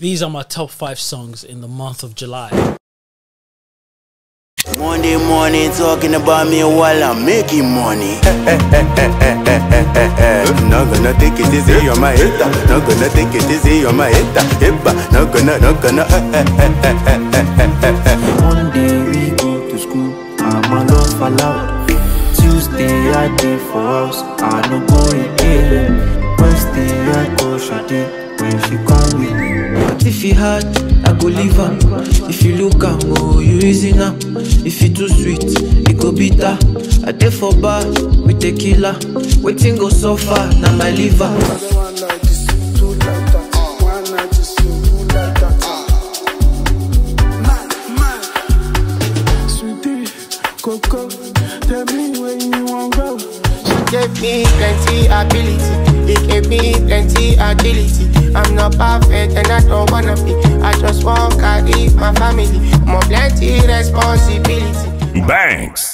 These are my top five songs in the month of July. Monday morning talking about me while I'm making money. Not gonna take it easy on my head. Not gonna take it easy on my head. Eba, not gonna, not gonna. Monday we go to school, I'm a love for loud. Tuesday I day for house, I no go again. Wednesday I go shadi if he hard, I go leave her. If you look am, oh you reason am. If you too sweet, it go bitter. I dey for bar with tequila, waiting go so far, now my liver. One like this, two like that. One like this, two like that. Man, man. Sweetie, Coco, tell me where you want go. She gave me plenty ability. Not perfect and I don't wanna be. I just want carry my family. More plenty responsibility. Banks.